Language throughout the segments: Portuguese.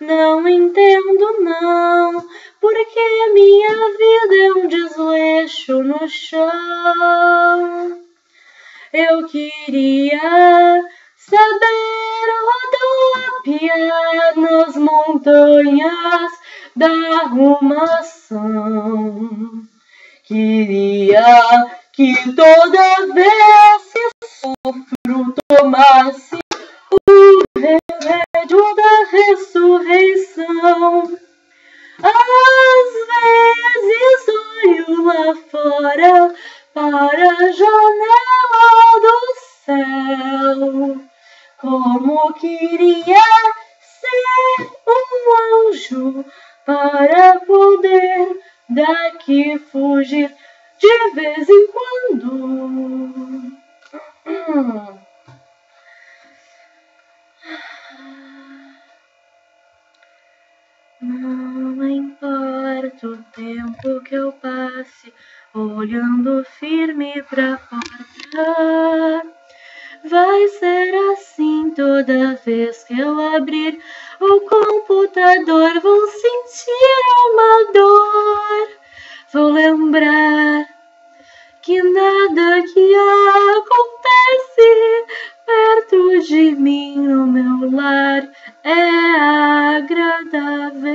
Não entendo não, porque minha vida é um desleixo no chão. Eu queria saber rodopiar nas montanhas da arrumação. Queria que toda vez que sofro tomasse o como queria ser um anjo para poder daqui fugir de vez em quando. Não importa o tempo que eu passe olhando firme pra porta. Vai ser assim toda vez que eu abrir o computador. Vou sentir uma dor. Vou lembrar que nada que acontece perto de mim no meu lar é agradável.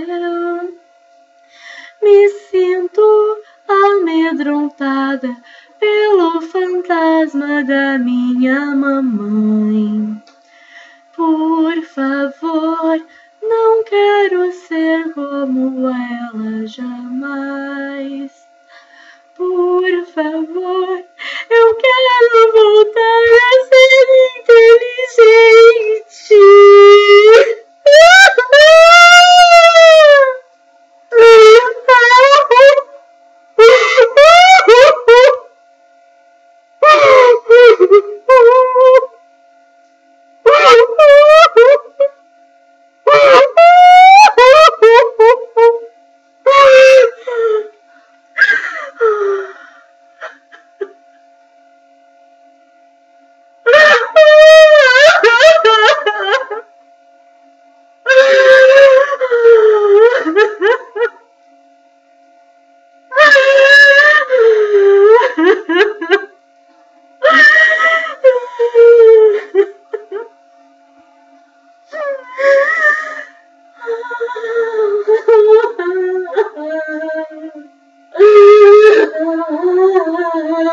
Me sinto amedrontada pelo fantasma da quero ser como ela jamais. Por favor, eu quero voltar a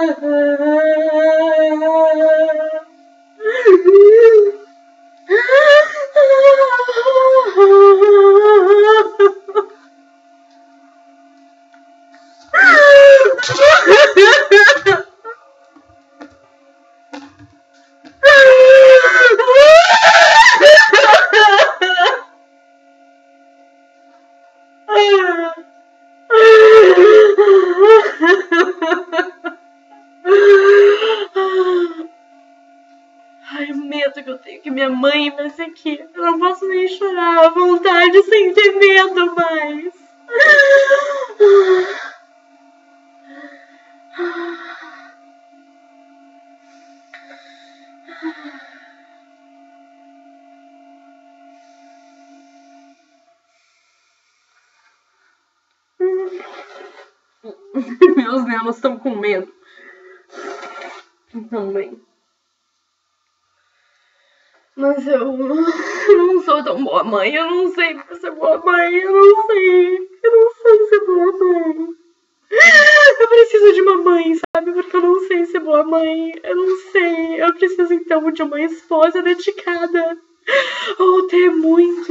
heaven. minha mãe ser aqui. Eu não posso nem chorar à vontade sem ter medo mais. Meus nenos estão com medo. Também. Mas eu não sou tão boa mãe. Eu não sei ser boa mãe. Eu não sei. Eu não sei ser boa mãe. Eu preciso de uma mãe, sabe? Porque eu não sei ser boa mãe. Eu não sei. Eu preciso então de uma esposa dedicada. Ou ter muito.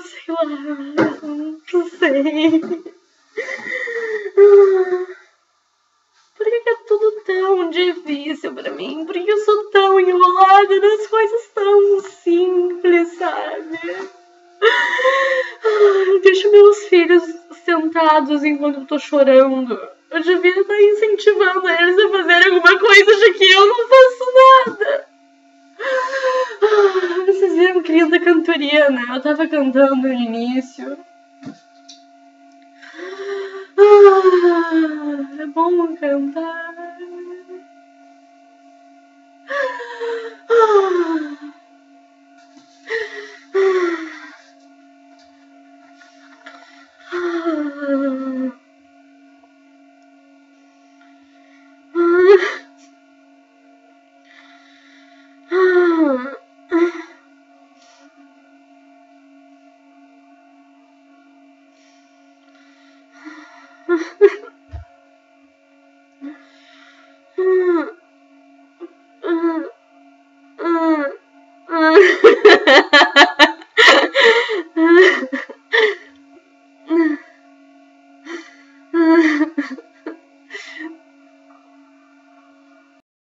Sei lá. Não sei. Por que, que é tudo tão difícil pra mim? Por que eu sou tão enrolada nas coisas tão simples, sabe? Deixo meus filhos sentados enquanto eu tô chorando. Eu devia estar incentivando eles a fazerem alguma coisa, já que eu não faço nada. Vocês viram que linda cantoria, né? Eu tava cantando no início. É bom cantar. Ha ha ha.